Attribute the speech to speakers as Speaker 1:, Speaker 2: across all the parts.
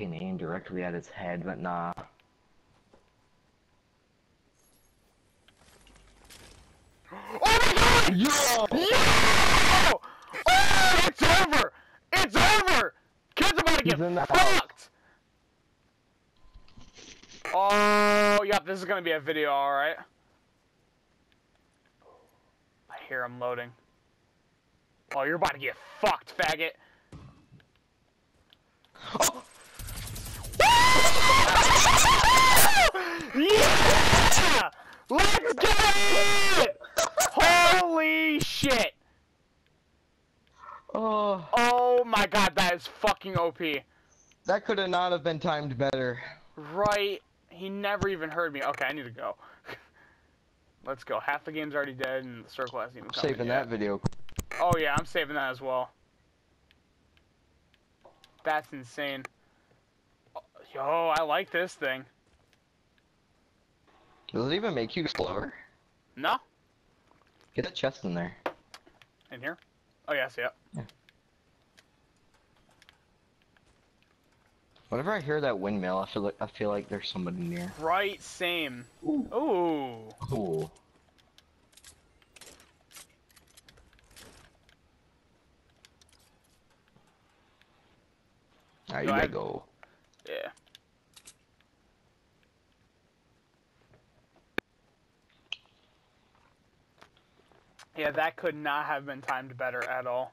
Speaker 1: fucking aim directly at its head, but nah.
Speaker 2: Oh my god!
Speaker 1: Yo!
Speaker 2: No! Oh, it's over! It's over! Kid's about to get
Speaker 1: He's house.
Speaker 2: fucked! Oh, yep, this is gonna be a video, alright. I hear him loading. Oh, you're about to get fucked, faggot. Yeah! Let's get it! Holy shit!
Speaker 1: Oh,
Speaker 2: Oh my god, that is fucking OP.
Speaker 1: that could have not have been timed better.
Speaker 2: Right? He never even heard me. Okay, I need to go. Let's go. Half the game's already dead and the circle hasn't even come in
Speaker 1: Saving
Speaker 2: yet.
Speaker 1: that video.
Speaker 2: Oh yeah, I'm saving that as well. That's insane. Yo, I like this thing.
Speaker 1: Does it even make you slower?
Speaker 2: No?
Speaker 1: Get a chest in there.
Speaker 2: In here? Oh yes, yeah.
Speaker 1: Whenever I hear that windmill, I feel like I feel like there's somebody near.
Speaker 2: Right, same.
Speaker 1: Ooh.
Speaker 2: Ooh.
Speaker 1: Cool. Alright, you
Speaker 2: Yo, I-
Speaker 1: gotta go.
Speaker 2: Yeah. Yeah, that could not have been timed better at all.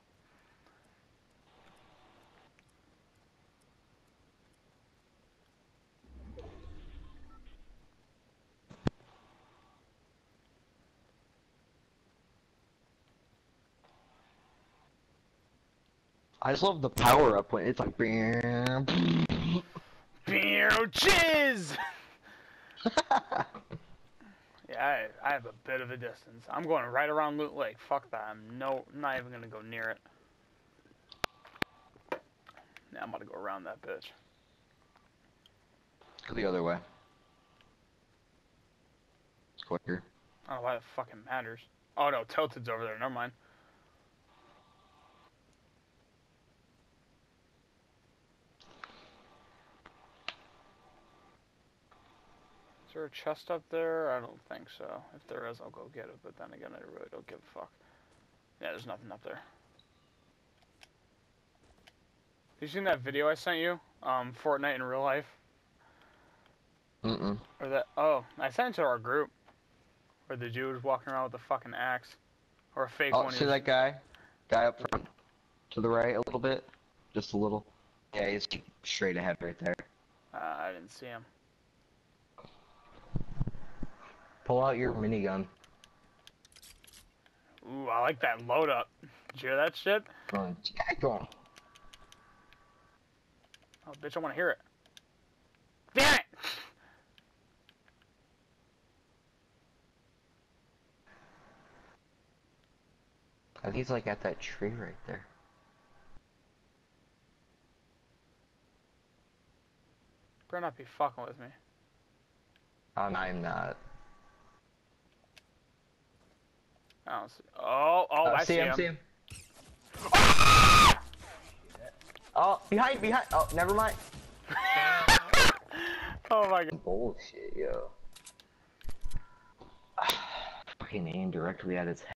Speaker 1: I just love the power up when it's like. bam.
Speaker 2: Beer jizz! I, I have a bit of a distance. I'm going right around Loot Lake. Fuck that. I'm no, not even gonna go near it. Now I'm gonna go around that bitch.
Speaker 1: Go the other way. It's quicker.
Speaker 2: I don't know why that fucking matters. Oh no, Tilted's over there. Never mind. There a chest up there? I don't think so. If there is, I'll go get it. But then again, I really don't give a fuck. Yeah, there's nothing up there. You seen that video I sent you? Um, Fortnite in real life?
Speaker 1: Mm-mm.
Speaker 2: Or that? Oh, I sent it to our group. Where the dude was walking around with a fucking axe, or a fake
Speaker 1: Oh,
Speaker 2: one.
Speaker 1: see that guy? Guy up front? To the right a little bit? Just a little? Yeah, he's straight ahead right there.
Speaker 2: Uh, I didn't see him.
Speaker 1: Pull out your minigun.
Speaker 2: Ooh, I like that load up. Did you hear that shit? Oh, bitch, I want to hear it. Damn it!
Speaker 1: I think he's like at that tree right there.
Speaker 2: Better not be fucking with me.
Speaker 1: Oh, no, I'm not.
Speaker 2: I don't see. Oh, oh,
Speaker 1: Uh,
Speaker 2: I see, him.
Speaker 1: see him. Oh, behind, behind. Oh, never mind.
Speaker 2: oh my god.
Speaker 1: Bullshit, yo. Fucking aim directly at its head.